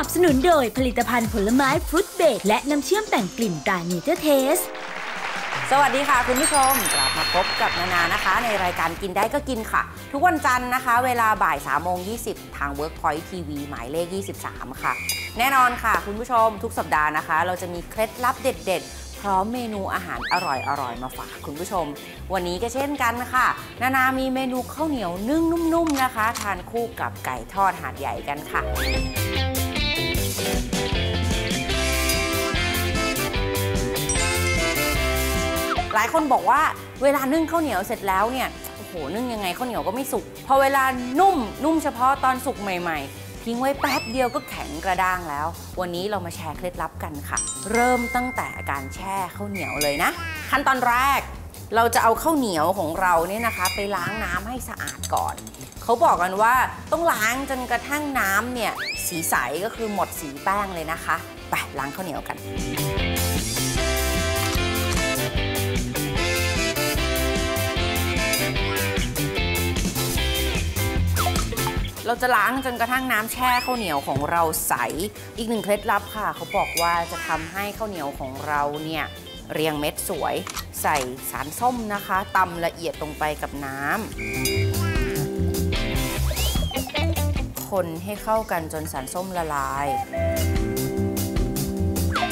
สนับสนุนโดยผลิตภัณฑ์ผลไม้ fruit bake และน้ำเชื่อมแต่งกลิ่นตรา Nature Taste สวัสดีค่ะคุณผู้ชม กลับมาพบกับนานานะคะ ในรายการกินได้ก็กินค่ะ ทุกวันจันทร์นะคะ เวลาบ่าย3ามโมงยีทาง Workpoint TV หมายเลข 23 ค่ะ แน่นอนค่ะ คุณผู้ชมทุกสัปดาห์นะคะ เราจะมีเคล็ดลับเด็ด ๆพร้อมเมนูอาหารอร่อยๆ มาฝากคุณผู้ชม วันนี้ก็เช่นกันค่ะ นานามีเมนูข้าวเหนียวนึ่งนุ่มๆนะคะ ทานคู่กับไก่ทอดหาดใหญ่กันค่ะ หลายคนบอกว่าเวลานึ่งข้าวเหนียวเสร็จแล้วเนี่ยโอ้โหนึ่งยังไงข้าวเหนียวก็ไม่สุกพอเวลานุ่มนุ่มเฉพาะตอนสุกใหม่ ๆ ทิ้งไว้แป๊บเดียวก็แข็งกระด้างแล้ว วันนี้เรามาแชร์เคล็ดลับกันค่ะ เริ่มตั้งแต่การแช่ข้าวเหนียวเลยนะ ขั้นตอนแรก เราจะเอาข้าวเหนียวของเราเนี่ยนะคะ ไปล้างน้ำให้สะอาดก่อน เขาบอกกันว่าต้องล้างจนกระทั่งน้ำเนี่ยสีใสก็คือหมดสีแป้งเลยนะคะไปล้างข้าวเหนียวกันเราจะล้างจนกระทั่งน้ำแช่ข้าวเหนียวของเราใส อีกหนึ่งเคล็ดลับค่ะ เขาบอกว่าจะทำให้ข้าวเหนียวของเราเนี่ยเรียงเม็ดสวย ใส่สารส้มนะคะตำละเอียดลงไปกับน้ำคนให้เข้ากันจนสารส้มละลาย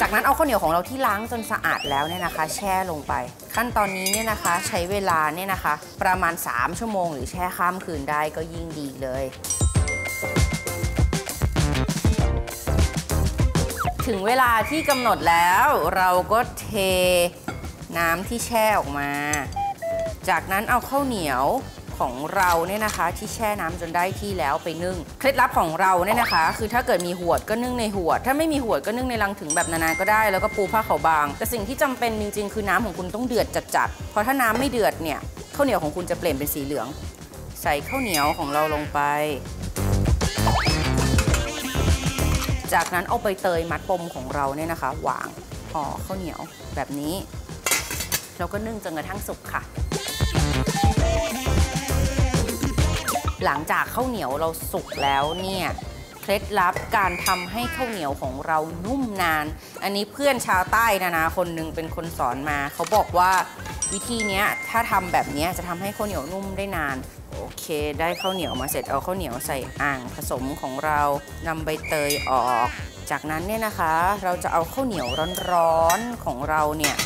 จากนั้นเอาข้าวเหนียวของเราที่ล้างจนสะอาดแล้วเนี่ยนะคะ แช่ลงไป ขั้นตอนนี้เนี่ยนะคะใช้เวลาเนี่ยนะคะ ประมาณ 3 ชั่วโมง หรือแช่ข้ามคืนได้ก็ยิ่งดีเลยถึงเวลาที่กำหนดแล้วเราก็เท น้ำที่แช่ออกมา จากนั้นเอาข้าวเหนียวของเราเนี่ยนะคะ ที่แช่น้ำจนได้ที่แล้วไปนึ่ง เคล็ดลับของเราเนี่ยนะคะ คือถ้าเกิดมีหวดก็นึ่งในหวด ถ้าไม่มีหวดก็นึ่งในลังถึงแบบนานาก็ได้ แล้วก็ปูผ้าขาวบาง แต่สิ่งที่จำเป็นจริงๆ คือน้ำของคุณต้องเดือดจัดๆเพราะถ้าน้ำไม่เดือดเนี่ยข้าวเหนียวของคุณจะเปลี่ยนเป็นสีเหลือง ใส่ข้าวเหนียวของเราลงไป จากนั้นเอาใบเตยมัดปมของเราเนี่ยนะคะวางห่อข้าวเหนียวแบบนี้ เราก็นึ่งจนกระทั่งสุกค่ะ หลังจากข้าวเหนียวเราสุกแล้วเนี่ยเคล็ดลับการทำให้ข้าวเหนียวของเรานุ่มนาน อันนี้เพื่อนชาวใต้นะนะคนหนึงเป็นคนสอนมา เขาบอกว่าวิธีนี้ถ้าทำแบบนี้จะทำให้ข้าวเหนียวนุ่มได้นานโอเค ได้ข้าวเหนียวมาเสร็จเอาข้าวเหนียวใส่อ่างผสมของเรานำใบเตยออก จากนั้นเนี่ยนะคะ เราจะเอาข้าวเหนียวร้อนๆของเราเนี่ย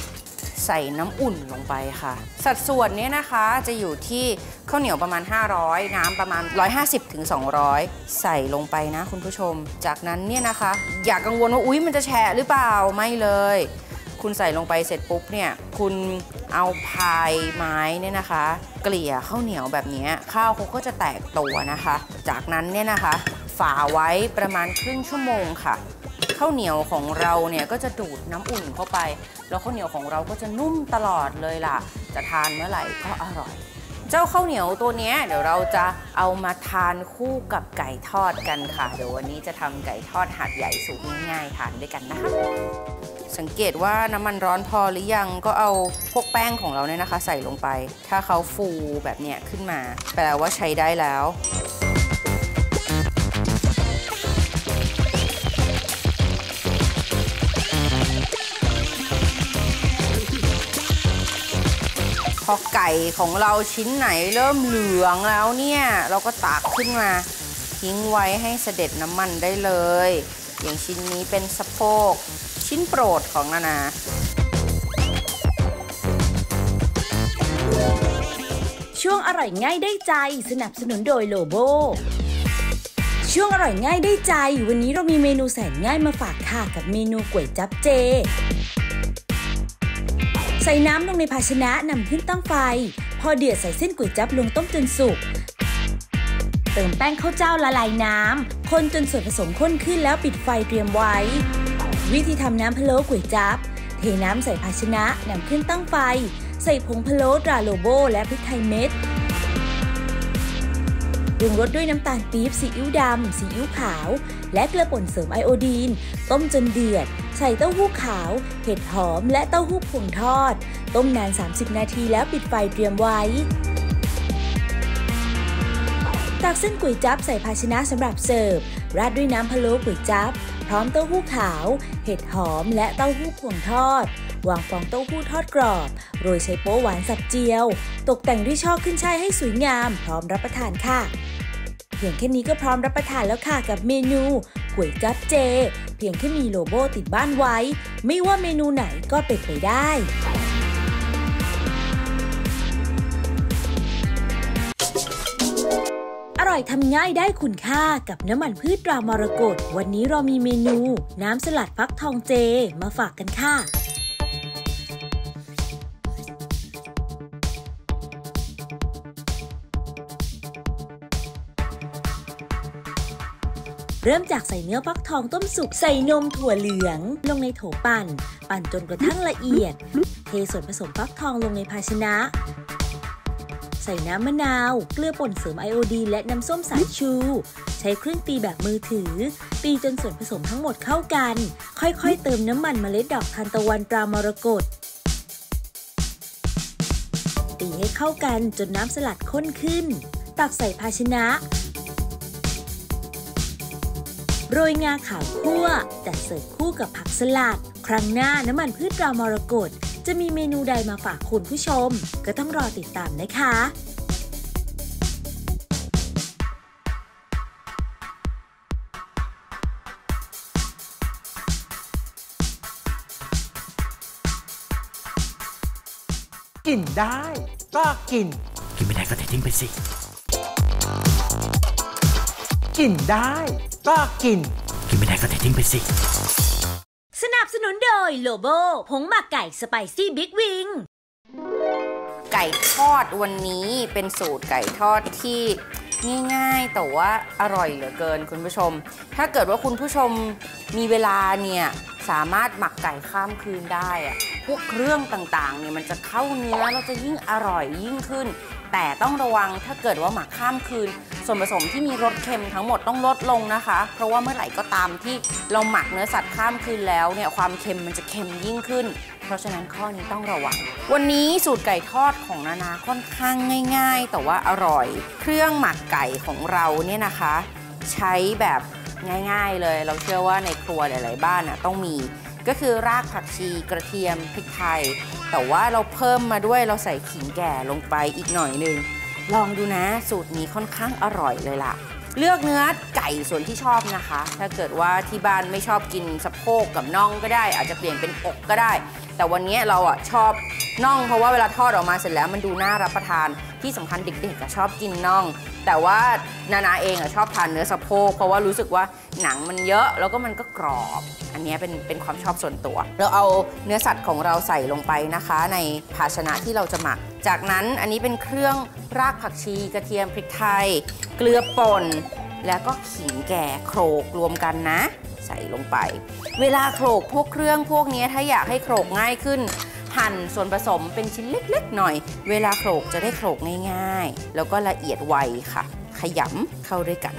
ใส่น้ำอุ่นลงไปค่ะ สัดส่วนนี้นะคะจะอยู่ที่ข้าวเหนียวประมาณ 500 น้ำประมาณ 150ถึง200 ใส่ลงไปนะคุณผู้ชม จากนั้นเนี่ยนะคะ อย่ากกังวลว่าอุ๊ยมันจะแฉะหรือเปล่าไม่เลย คุณใส่ลงไปเสร็จปุ๊บเนี่ยคุณเอาพายไม้เนี่ยนะคะ เกลี่ยข้าวเหนียวแบบนี้ข้าวเขาก็จะแตกตัวนะคะ จากนั้นเนี่ยนะคะ ฝาไว้ประมาณครึ่งชั่วโมงค่ะ ข้าวเหนียวของเราเนี่ยก็จะดูดน้ำอุ่นเข้าไป แล้วข้าวเหนียวของเราก็จะนุ่มตลอดเลยล่ะ จะทานเมื่อไหร่ก็อร่อย เจ้าข้าวเหนียวตัวนี้เดี๋ยวเราจะเอามาทานคู่กับไก่ทอดกันค่ะ เดี๋ยววันนี้จะทำไก่ทอดหัดใหญ่สูตรง่ายๆทานด้วยกันนะคะสังเกตว่าน้ำมันร้อนพอหรือยังก็เอาพวกแป้งของเราเนี่ยนะคะ ใส่ลงไป ถ้าเขาฟูแบบเนี้ยขึ้นมา แปลว่าใช้ได้แล้ว พอไก่ของเราชิ้นไหนเริ่มเหลืองแล้วเนี่ย เราก็ตักขึ้นมา ทิ้งไว้ให้เสด็จน้ำมันได้เลย อย่างชิ้นนี้เป็นสะโพก ชิ้นโปรดของนานาช่วงอร่อยง่ายได้ใจสนับสนุนโดยโลโบช่วงอร่อยง่ายได้ใจ วันนี้เรามีเมนูแสนง่ายมาฝากค่ะกับเมนูก๋วยจับเจ ใส่น้ำลงในภาชนะนำขึ้นตั้งไฟ พอเดือดใส่เส้นก๋วยจั๊บลงต้มจนสุก เติมแป้งข้าวเจ้าละลายน้ำ คนจนส่วนผสมข้นขึ้นแล้วปิดไฟเตรียมไว้ วิธีทำน้ำพะโล้ก๋วยจั๊บ เทน้ำใส่ภาชนะนำขึ้นตั้งไฟ ใส่ผงพะโล้ตราโลโบและพริกไทยเม็ด รุงรสด้วยน้ำตาลปี๊บซีอิ๊วดำซีอิ๊วขาว และเกลือป่นเสริมไอโอดีน ต้มจนเดือด ใส่เต้าหู้ขาว เห็ดหอม และเต้าหู้ผงทอด ต้มนาน 30 นาทีแล้วปิดไฟเตรียมไว้ตักเส้นก๋วยจั๊บใส่ภาชนะสำหรับเสิร์ฟ ราดด้วยน้ำพะโล้ก๋วยจั๊บ พร้อมเต้าหู้ขาว เห็ดหอม และเต้าหู้ผงทอด วางฟองเต้าหู้ทอดกรอบ โรยไชโป๊หวานสับเจียว ตกแต่งด้วยช่อขึ้นช่ายให้สวยงาม พร้อมรับประทานค่ะ พียงแค่นี้ก็พร้อมรับประทานแล้วค่ะกับเมนูก๋วยจั๊บเจ เพียงแค่มีโลโบติดบ้านไว้ ไม่ว่าเมนูไหนก็เป็นไปได้อร่อยทำง่ายได้คุณค่ากับน้ำมันพืชตรามรกตวันนี้เรามีเมนู น้ำสลัดฟักทองเจมาฝากกันค่ะ เริ่มจากใส่เนื้อฟักทองต้มสุก ใส่นมถั่วเหลือง ลงในโถปั่น ปั่นจนกระทั่งละเอียด เทส่วนผสมฟักทองลงในภาชนะ ใส่น้ำมะนาว เกลือป่นเสริมไอโอดีนและน้ำส้มสายชู ใช้เครื่องตีแบบมือถือ ตีจนส่วนผสมทั้งหมดเข้ากัน ค่อยๆ เติมน้ำมันเมล็ดดอกทานตะวันตรามรกตตีให้เข้ากันจนน้ำสลัดข้นขึ้น ตักใส่ภาชนะ โรยงาขาวคั่วจัดเสิร์ฟคู่กับผักสลัด ครั้งหน้าน้ำมันพืชตรามรกตจะมีเมนูใดมาฝากคุณผู้ชม ก็ต้องรอติดตามนะคะกินได้ก็กิน กินไม่ได้ก็เททิ้งไปสิ กินได้ ก็กิน กินไม่ได้ก็เททิ้งไปสิ สนับสนุนโดยโลโบผงหมักไก่สไปซี่บิ๊กวิง ไก่ทอดวันนี้เป็นสูตรไก่ทอดที่ง่ายๆ แต่ว่าอร่อยเหลือเกินคุณผู้ชม ถ้าเกิดว่าคุณผู้ชมมีเวลาเนี่ยสามารถหมักไก่ข้ามคืนได้อะพวกเครื่องต่างๆเนี่ยมันจะเข้าเนื้อแล้วจะยิ่งอร่อยยิ่งขึ้น แต่ต้องระวังถ้าเกิดว่าหมักข้ามคืน ส่วนผสมที่มีรสเค็มทั้งหมดต้องลดลงนะคะ เพราะว่าเมื่อไหร่ก็ตามที่เราหมักเนื้อสัตว์ข้ามคืนแล้วเนี่ยความเค็มมันจะเค็มยิ่งขึ้น เพราะฉะนั้นข้อนี้ต้องระวัง วันนี้สูตรไก่ทอดของนานาค่อนข้างง่าย ๆ แต่ว่าอร่อย เครื่องหมักไก่ของเราเนี่ยนะคะ ใช้แบบง่าย ๆ เลย เราเชื่อว่าในครัวหลาย ๆ บ้านน่ะต้องมี ก็คือรากผักชีกระเทียมพริกไทย แต่ว่าเราเพิ่มมาด้วยเราใส่ขิงแก่ลงไปอีกหน่อยหนึงลองดูนะสูตรนี้ค่อนข้างอร่อยเลยล่ะ เลือกเนื้อไก่ส่วนที่ชอบนะคะ ถ้าเกิดว่าที่บ้านไม่ชอบกินสะโพกกับน่องก็ได้ อาจจะเปลี่ยนเป็นอกก็ได้แต่วันนี้เราอะชอบน่อง เพราะว่าเวลาทอดออกมาเสร็จแล้วมันดูน่ารับประทานที่สำคัญเด็กๆอะชอบกินน่อง แต่ว่านานาเองอะชอบทานเนื้อสะโพกเพราะว่ารู้สึกว่าหนังมันเยอะแล้วก็มันก็กรอบ อันนี้เป็นเป็นความชอบส่วนตัว เราเอาเนื้อสัตว์ของเราใส่ลงไปนะคะ ในภาชนะที่เราจะหมัก จากนั้นอันนี้เป็นเครื่องรากผักชีกระเทียมพริกไทย เกลือป่น แล้วก็ขิงแก่โขลกรวมกันนะ ใส่ลงไป เวลาโขลกพวกเครื่องพวกนี้ถ้าอยากให้โขลกง่ายขึ้น หั่นส่วนผสมเป็นชิ้นเล็กๆหน่อย เวลาโขลกจะได้โขลกง่ายๆ แล้วก็ละเอียดไวค่ะ ขยำเข้าด้วยกัน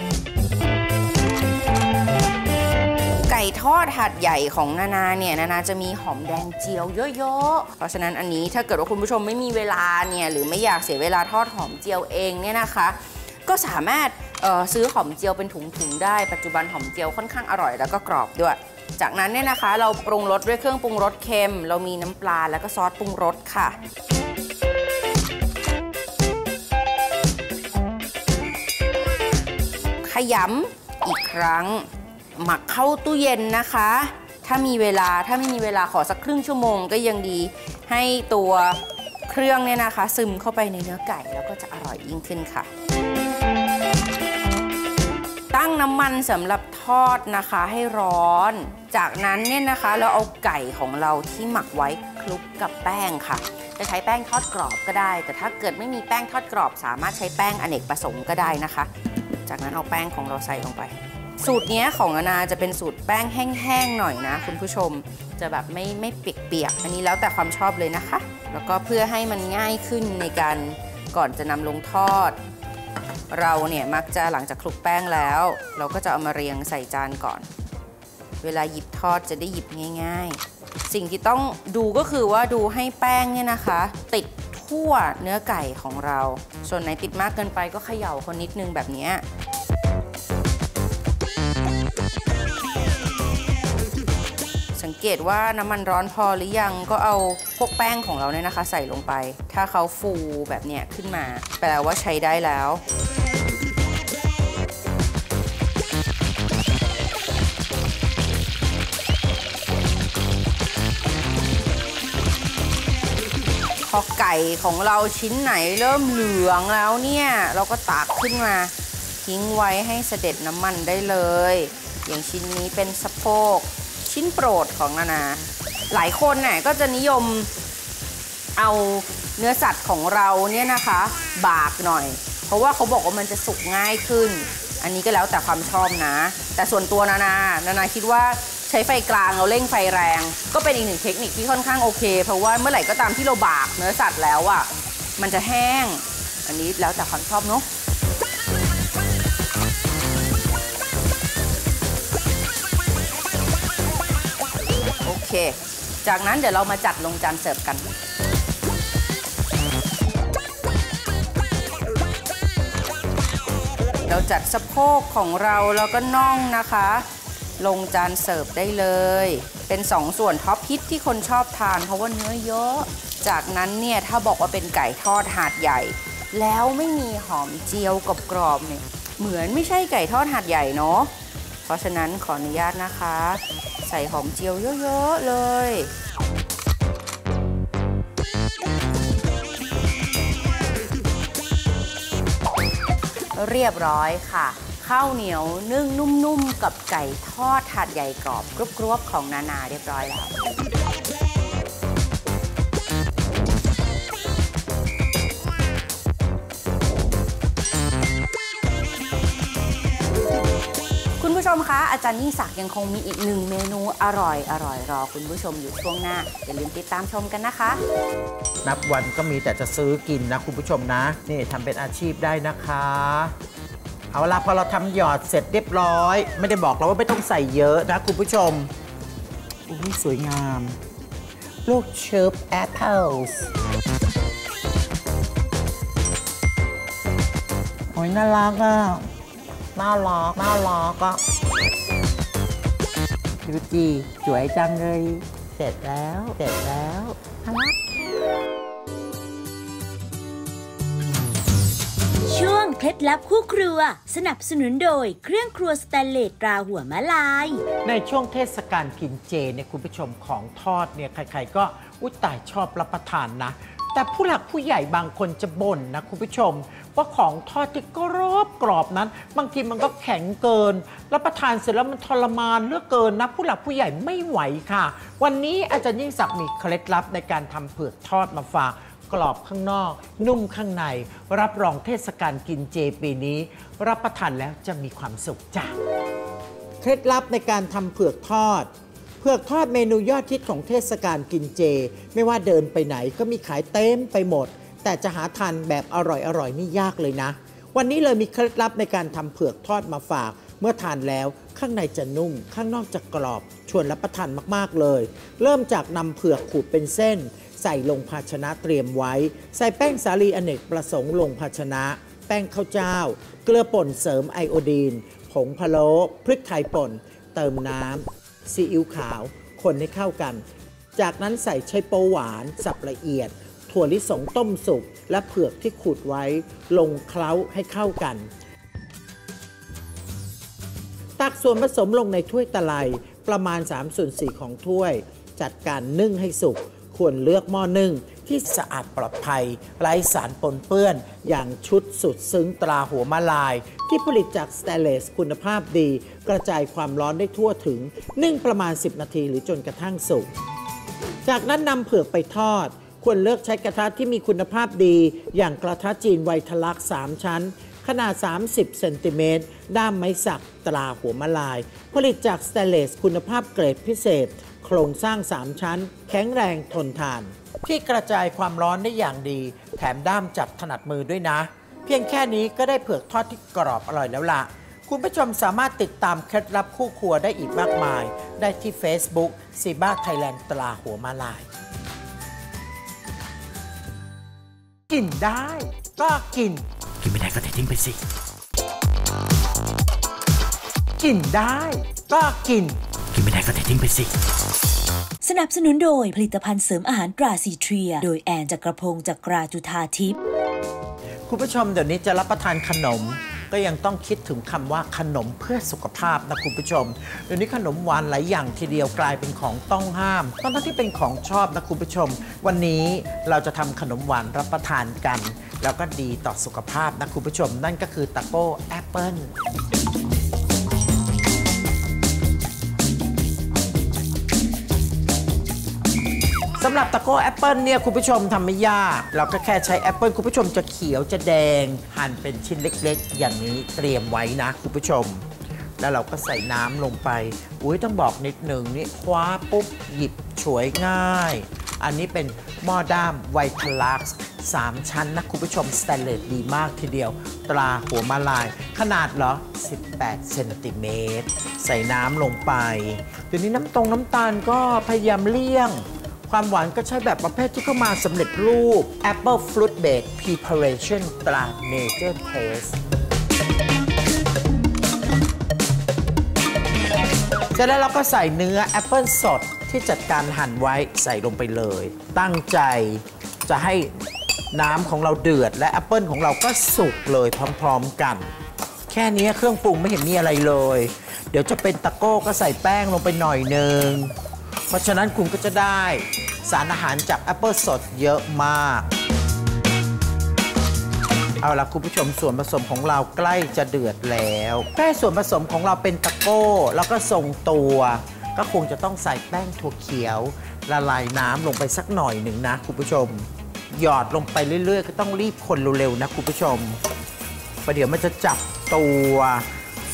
ไก่ทอดหัดใหญ่ของนานาเนี่ยนานาจะมีหอมแดงเจียวเยอะๆ เพราะฉะนั้นอันนี้ถ้าเกิดว่าคุณผู้ชมไม่มีเวลาเนี่ยหรือไม่อยากเสียเวลาทอดหอมเจียวเองเนี่ยนะคะ ก็สามารถซื้อหอมเจียวเป็นถุงๆได้ ปัจจุบันหอมเจียวค่อนข้างอร่อยแล้วก็กรอบด้วย จากนั้นเนี่ยนะคะ เราปรุงรสด้วยเครื่องปรุงรสเค็ม เรามีน้ำปลาแล้วก็ซอสปรุงรสค่ะขยำอีกครั้ง หมักเข้าตู้เย็นนะคะ ถ้ามีเวลาถ้าไม่มีเวลาขอสักครึ่งชั่วโมงก็ยังดี ให้ตัวเครื่องเนี่ยนะคะ ซึมเข้าไปในเนื้อไก่แล้วก็จะอร่อยยิ่งขึ้นค่ะ ตั้งน้ำมันสำหรับทอดนะคะให้ร้อน จากนั้นเนี่ยนะคะเราเอาไก่ของเราที่หมักไว้คลุกกับแป้งค่ะ จะใช้แป้งทอดกรอบก็ได้ แต่ถ้าเกิดไม่มีแป้งทอดกรอบ สามารถใช้แป้งอเนกประสงค์ก็ได้นะคะ จากนั้นเอาแป้งของเราใส่ลงไป สูตรนี้ของอานาจะเป็นสูตรแป้งแห้งๆหน่อยนะ คุณผู้ชมจะแบบไม่ไม่เปียกๆอันนี้แล้วแต่ความชอบเลยนะคะ แล้วก็เพื่อให้มันง่ายขึ้นในการก่อนจะนำลงทอด เราเนี่ยมักจะหลังจากคลุกแป้งแล้ว เราก็จะเอามาเรียงใส่จานก่อน เวลาหยิบทอดจะได้หยิบง่าย ๆ สิ่งที่ต้องดูก็คือว่าดูให้แป้งเนี่ยนะคะ ติดทั่วเนื้อไก่ของเรา ส่วนไหนติดมากเกินไปก็เขย่าคนนิดนึงแบบนี้สังเกตว่าน้ำมันร้อนพอหรือยังก็เอาพวกแป้งของเราเนี่ยนะคะ ใส่ลงไป ถ้าเขาฟูแบบเนี้ยขึ้นมา แปลว่าใช้ได้แล้ว อไก่ของเราชิ้นไหนเริ่มเหลืองแล้วเนี่ย เราก็ตักขึ้นมา ทิ้งไว้ให้เสด็จน้ำมันได้เลย อย่างชิ้นนี้เป็นสะโพก ชิ้นโปรดของนานา หลายคนเนี่ยก็จะนิยมเอาเนื้อสัตว์ของเราเนี่ยนะคะ บากหน่อย เพราะว่าเขาบอกว่ามันจะสุกง่ายขึ้น อันนี้ก็แล้วแต่ความชอบนะ แต่ส่วนตัวนานา นานาคิดว่า ช้ไฟกลางเราเร่งไฟแรง ก็เป็นอีกหนึ่งเทคนิคที่ค่อนข้างโอเค เพราะว่าเมื่อไหร่ก็ตามที่เราบากเนื้อสัตว์แล้วอะ่ะมันจะแห้ง อันนี้แล้วแต่ความชอบเนาะโอเค จากนั้นเดี๋ยวเรามาจัดลงจานเสิร์ฟกันเราจัดสะโพกของเราแล้วก็น่องนะคะ ลงจานเสิร์ฟได้เลย เป็นสองส่วนท็อปฮิตที่คนชอบทาน เพราะว่าเนื้อเยอะ จากนั้นเนี่ยถ้าบอกว่าเป็นไก่ทอดหาดใหญ่ แล้วไม่มีหอมเจียวกรอบๆเนี่ยเหมือนไม่ใช่ไก่ทอดหาดใหญ่เนาะเพราะฉะนั้นขออนุญาตนะคะ ใส่หอมเจียวเยอะๆเลยเรียบร้อยค่ะ ข้าวเหนียวนึ่งนุ่มๆ กับไก่ทอดถาดใหญ่กรอบกรุบๆ ของนานาเรียบร้อยแล้ว คุณผู้ชมคะ อาจารย์ยิ่งศักดิ์ยังคงมีอีกหนึ่งเมนูอร่อยอร่อยรอคุณผู้ชมอยู่ช่วงหน้า อย่าลืมติดตามชมกันนะคะ นับวันก็มีแต่จะซื้อกินนะคุณผู้ชมนะ นี่ทำเป็นอาชีพได้นะคะ เอาละพอเราทำหยอดเสร็จเรียบร้อย ไม่ได้บอกเราว่าไม่ต้องใส่เยอะนะคุณผู้ชมอุ้ยสวยงาม ลูกเชิร์ฟ applesโอ้ยน่ารักอะน่ารักน่ารักอะดูจีสวยจังเลย เสร็จแล้ว เสร็จแล้วน่ารัก เคล็ดลับคู่ครัว สนับสนุนโดย เครื่องครัวสแตนเลสตราหัวมะลาย ในช่วงเทศกาลกินเจเนี่ยคุณผู้ชมของทอดเนี่ยใครๆ ก็อุ้ยตายชอบรับประทานนะ แต่ผู้หลักผู้ใหญ่บางคนจะบ่นนะคุณผู้ชม ว่าของทอดที่กรอบกรอบนั้น บางทีมันก็แข็งเกิน รับประทานเสร็จแล้วมันทรมานเหลือกเกินนะผู้หลักผู้ใหญ่ไม่ไหวค่ะ วันนี้อาจารย์ยิ่งศักดิ์มีเคล็ดลับในการทำเผือกทอดมาฝาก กรอบข้างนอก นุ่มข้างใน รับรองเทศกาลกินเจปีนี้ รับประทานแล้วจะมีความสุขจ้ะเคล็ดลับในการทำเผือกทอด เผือกทอดเมนูยอดฮิตของเทศกาลกินเจ ไม่ว่าเดินไปไหนก็มีขายเต็มไปหมด แต่จะหาทานแบบอร่อยๆนี่ยากเลยนะ วันนี้เลยมีเคล็ดลับในการทำเผือกทอดมาฝาก เมื่อทานแล้วข้างในจะนุ่ม ข้างนอกจะกรอบ ชวนรับประทานมากๆเลย เริ่มจากนำเผือกขูดเป็นเส้น ใส่ลงภาชนะเตรียมไว้ ใส่แป้งสาลีอเนกประสงค์ลงภาชนะ แป้งข้าวเจ้า เกลือป่นเสริมไอโอดีน ผงพะโล้พริกไทยป่น เติมน้ำซีอิ๊วขาว คนให้เข้ากัน จากนั้นใส่ไชโปหวาน สับละเอียด ถั่วลิสงต้มสุก และเผือกที่ขูดไว้ ลงเคล้าให้เข้ากัน ตักส่วนผสมลงในถ้วยตะไลประมาณ3ส่วน4ของถ้วย จัดการนึ่งให้สุก ควรเลือกหม้อนึ่งที่สะอาดปลอดภัย ไร้สารปนเปื้อน อย่างชุดสุดซึ้งตราหัวม้าลาย ที่ผลิตจากสแตนเลสคุณภาพดี กระจายความร้อนได้ทั่วถึง นึ่งประมาณ 10 นาทีหรือจนกระทั่งสุก จากนั้นนำเผือกไปทอด ควรเลือกใช้กระทะที่มีคุณภาพดี อย่างกระทะจีน Vitalux 3ชั้น ขนาด 30 เซนติเมตรด้ามไม้สักตราหัวม้าลาย ผลิตจากสเตนเลสคุณภาพเกรดพิเศษ โครงสร้าง 3 ชั้น แข็งแรงทนทาน ที่กระจายความร้อนได้อย่างดี แถมด้ามจับถนัดมือด้วยนะ เพียงแค่นี้ก็ได้เผือกทอดที่กรอบอร่อยแล้วล่ะ คุณผู้ชมสามารถติดตามเคล็ดลับคู่ครัวได้อีกมากมาย ได้ที่ Facebook ซีบ้าไทยแลนด์ตราหัวมาลาย กินได้ ก็กิน กินไม่ได้ก็เททิ้งไปสิ กินได้ ก็กิน กินไม่ได้ก็เททิ้งไปสิ สนับสนุนโดยผลิตภัณฑ์เสริมอาหารตราซีเทรีย โดยแอนจักรพงศ์จากกราจุธาทิพย์ คุณผู้ชมเดี๋ยวนี้จะรับประทานขนม ก็ยังต้องคิดถึงคำว่าขนมเพื่อสุขภาพนะคุณผู้ชม เดี๋ยวนี้ขนมหวานหลายอย่างทีเดียวกลายเป็นของต้องห้ามทั้งๆที่เป็นของชอบนะคุณผู้ชม วันนี้เราจะทำขนมหวานรับประทานกัน แล้วก็ดีต่อสุขภาพนะคุณผู้ชม นั่นก็คือตะโก้แอปเปิล สำหรับตะโก้แอปเปิลเนี่ยคุณผู้ชมทำไม่ยาก เราก็แค่ใช้แอปเปิลคุณผู้ชมจะเขียวจะแดง หั่นเป็นชิ้นเล็กๆ อย่างนี้เตรียมไว้นะคุณผู้ชม แล้วเราก็ใส่น้ำลงไป อุ้ยต้องบอกนิดหนึ่งนี่คว้าปุ๊บหยิบฉวยง่าย อันนี้เป็นหม้อด้าม Vitalux 3ชั้นนะคุณผู้ชมสแตนเลสดีมากทีเดียว ตราหัวม้าลาย ขนาดเหรอ 18 เซนติเมตร ใส่น้ำลงไปเดี๋ยวนี้น้ำตรงน้ำตาลก็พยายามเลี่ยง ความหวานก็ใช้แบบประเภทที่เข้ามาสำเร็จรูป Apple Fruit Bake Preparation ตรา Nature Taste เสร็จแล้วเราก็ใส่เนื้อแอปเปิลสดที่จัดการหั่นไว้ใส่ลงไปเลย ตั้งใจจะให้น้ำของเราเดือด และแอปเปิลของเราก็สุกเลยพร้อมๆกัน แค่นี้เครื่องปรุงไม่เห็นมีอะไรเลย เดี๋ยวจะเป็นตะโก้ก็ใส่แป้งลงไปหน่อยนึง เพราะฉะนั้นคุณก็จะได้สารอาหารจากแอปเปิลสดเยอะมาก เอาละคุณผู้ชมส่วนผสมของเราใกล้จะเดือดแล้วแค่ส่วนผสมของเราเป็นตะโก้ แล้วก็ทรงตัว ก็คงจะต้องใส่แป้งถั่วเขียว ละลายน้ำลงไปสักหน่อยหนึ่งนะคุณผู้ชม หยอดลงไปเรื่อย ๆ ก็ต้องรีบคนเร็วๆนะคุณผู้ชมประเดี๋ยวมันจะจับตัว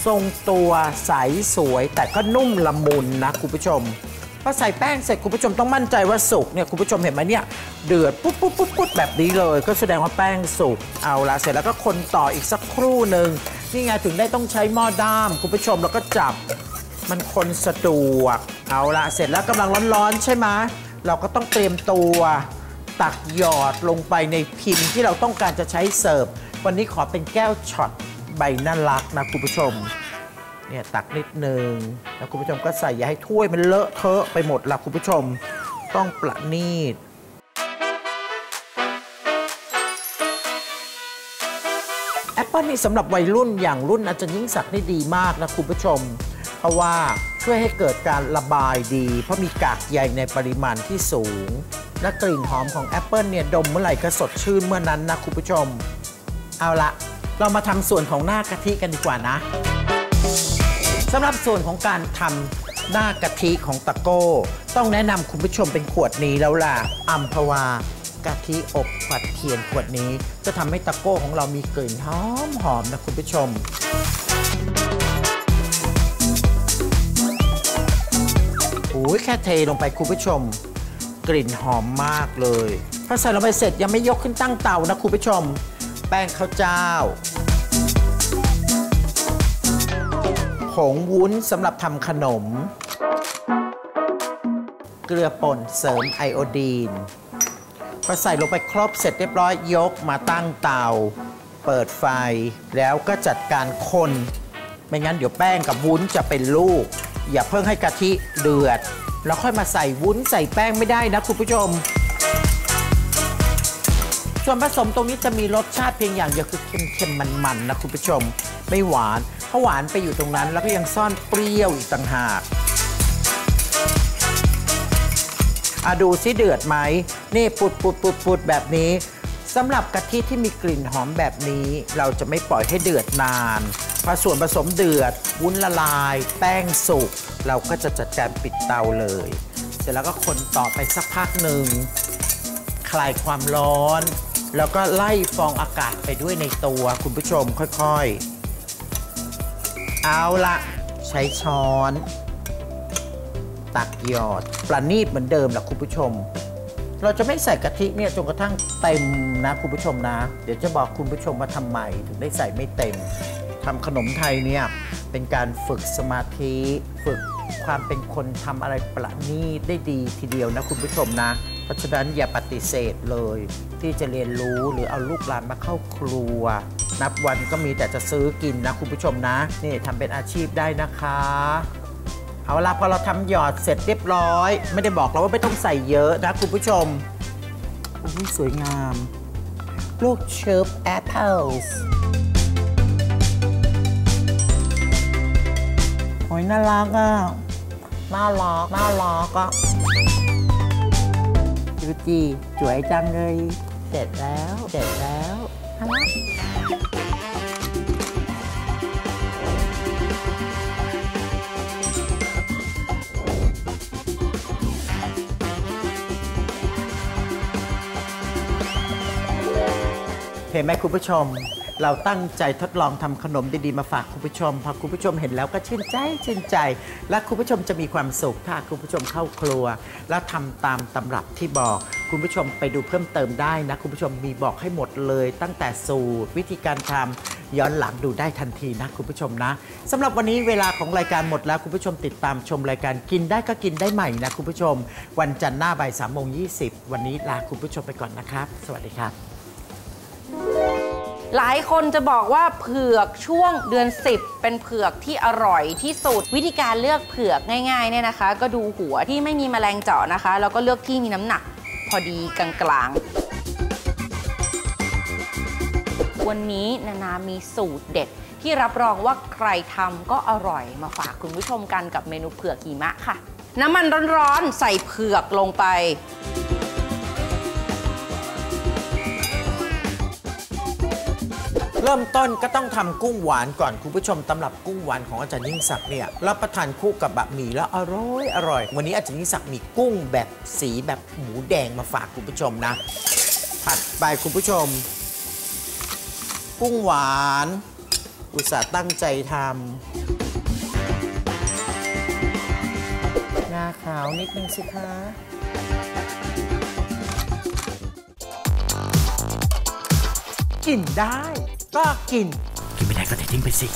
ทรงตัวใสสวยแต่ก็นุ่มละมุนนะคุณผู้ชม พอใส่แป้งเสร็จคุณผู้ชมต้องมั่นใจว่าสุกเนี่ยคุณผู้ชมเห็นไหมเนี่ยเดือดปุ๊บปุ๊บปุ๊บปุ๊บแบบนี้เลย ก็แสดงว่าแป้งสุกเอาละเสร็จแล้วก็คนต่ออีกสักครู่หนึ่งนี่ไงถึงได้ต้องใช้หม้อด้ามคุณผู้ชมแล้วก็จับมันคนสะดวกเอาละเสร็จแล้วกำลังร้อนๆใช่ไหมเราก็ต้องเตรียมตัวตักหยอดลงไปในพิมพ์ที่เราต้องการจะใช้เสิร์ฟ วันนี้ขอเป็นแก้วช็อตใบน่ารักนะคุณผู้ชม เนี่ยตักนิดนึงแล้วคุณผู้ชมก็ใส่อย่าให้ถ้วยมันเลอะเทอะไปหมดละคุณผู้ชมต้องประณีตแอปเปิลนี่สำหรับวัยรุ่นอย่างรุ่นอาจารย์ยิ่งศักดิ์นี่ดีมากนะคุณผู้ชม เพราะว่าช่วยให้เกิดการระบายดี เพราะมีกากใยในปริมาณที่สูง และกลิ่นหอมของแอปเปิลเนี่ยดมเมื่อไหร่ก็สดชื่นเมื่อนั้นนะคุณผู้ชม เอาละเรามาทำส่วนของหน้ากะทิกันดีกว่านะ สำหรับส่วนของการทำหน้ากะทิของตะโก้ ต้องแนะนำคุณผู้ชมเป็นขวดนี้แล้วล่ะอัมพวากะทิอบควันเทียนขวดนี้ จะทำให้ตะโก้ของเรามีกลิ่นหอมหอมนะคุณผู้ชมโอ้ยแค่เทลงไปคุณผู้ชม กลิ่นหอมมากเลยพอใส่ลงไปเสร็จยังไม่ยกขึ้นตั้งเตานะคุณผู้ชม แป้งข้าวเจ้า ผงวุ้นสำหรับทำขนม เกลือป่นเสริมไอโอดีนพอใส่ลงไปครบเสร็จเรียบร้อยยกมาตั้งเตา เปิดไฟแล้วก็จัดการคน ไม่งั้นเดี๋ยวแป้งกับวุ้นจะเป็นลูก อย่าเพิ่งให้กะทิเดือด แล้วค่อยมาใส่วุ้นใส่แป้งไม่ได้นะคุณผู้ชม วนผสมตรงนี้จะมีรสชาติเพียงอย่างเดียวคือเค็มๆมันๆนะคุณผู้ชม ไม่หวานเพราะหวานไปอยู่ตรงนั้น แล้วก็ยังซ่อนเปรี้ยวอีกต่างหากอะดูซิเดือดไหมนี่ปุดปุดปุดปุดแบบนี้สำหรับกะทิที่มีกลิ่นหอมแบบนี้ เราจะไม่ปล่อยให้เดือดนานพอส่วนผสมเดือด วุ้นละลาย แป้งสุก เราก็จะจัดการปิดเตาเลย เสร็จแล้วก็คนต่อไปสักพักหนึ่งคลายความร้อน แล้วก็ไล่ฟองอากาศไปด้วยในตัวคุณผู้ชมค่อยๆ เอาละใช้ช้อน ตักหยอดประณีตเหมือนเดิมแหละคุณผู้ชม เราจะไม่ใส่กะทิเนี่ยจนกระทั่งเต็มนะคุณผู้ชมนะ เดี๋ยวจะบอกคุณผู้ชมว่าทำไมถึงได้ใส่ไม่เต็มทำขนมไทยเนี่ยเป็นการฝึกสมาธิ ฝึกความเป็นคนทำอะไรประณีตได้ดีทีเดียวนะคุณผู้ชมนะ ราะฉะนั้นอย่าปฏิเสธเลย ที่จะเรียนรู้หรือเอาลูกหลานมาเข้าครัว นับวันก็มีแต่จะซื้อกินนะคุณผู้ชมนะนี่ทำเป็นอาชีพได้นะคะ เอาละพอเราทำหยอดเสร็จเรียบร้อย ไม่ได้บอกเราว่าไม่ต้องใส่เยอะนะคุณผู้ชมโอ้ยสวยงาม ลูกเชิร์ฟ apples โอ้ยน่ารักอะน่ารักน่ารักอะ ดูสิสวยจังเลย เสร็จแล้ว เสร็จแล้วน่ารักเห็นไหมคุณผู้ชม เราตั้งใจทดลองทำขนมดีๆ มาฝากคุณผู้ชม พอคุณผู้ชมเห็นแล้วก็ชื่นใจชื่นใจ และคุณผู้ชมจะมีความสุขถ้าคุณผู้ชมเข้าครัว แล้วทำตามตำรับที่บอก คุณผู้ชมไปดูเพิ่มเติมได้นะ คุณผู้ชมมีบอกให้หมดเลย ตั้งแต่สูตรวิธีการทำย้อนหลังดูได้ทันทีนะคุณผู้ชมนะสำหรับวันนี้เวลาของรายการหมดแล้วคุณผู้ชมติดตามชมรายการกินได้ก็กินได้ใหม่นะคุณผู้ชม วันจันทร์หน้าบ่ายสามโมงยีวันนี้ลาคุณผู้ชมไปก่อนนะครับ สวัสดีครับ หลายคนจะบอกว่าเผือกช่วงเดือน 10 เป็นเผือกที่อร่อยที่สุด วิธีการเลือกเผือกง่ายๆเนี่ยนะคะ ก็ดูหัวที่ไม่มีแมลงเจาะนะคะ แล้วก็เลือกที่มีน้ำหนักพอดีกลางๆ วันนี้นานามีสูตรเด็ดที่รับรองว่าใครทำก็อร่อยมาฝากคุณผู้ชมกันกับเมนูเผือกหิมะค่ะ น้ำมันร้อนๆใส่เผือกลงไป ริ่มต้นก็ต้องทำกุ้งหวานก่อนคุณผู้ชมตำรับกุ้งหวานของอาจารย์ยิ่งศักดิ์เนี่ยรับประทานคู่กับบะหมี่แล้วอร่อยอร่อย วันนี้อาจารย์ยิ่งศักดิ์มีกุ้งแบบสีแบบหมูแดงมาฝากคุณผู้ชมนะ ผัดไปคุณผู้ชม กุ้งหวาน อุตส่าห์ตั้งใจทำงาขาวนิดนึงสิคะ กินได้ ก็กิน กินไม่ได้ก็เททิ้งไปสิ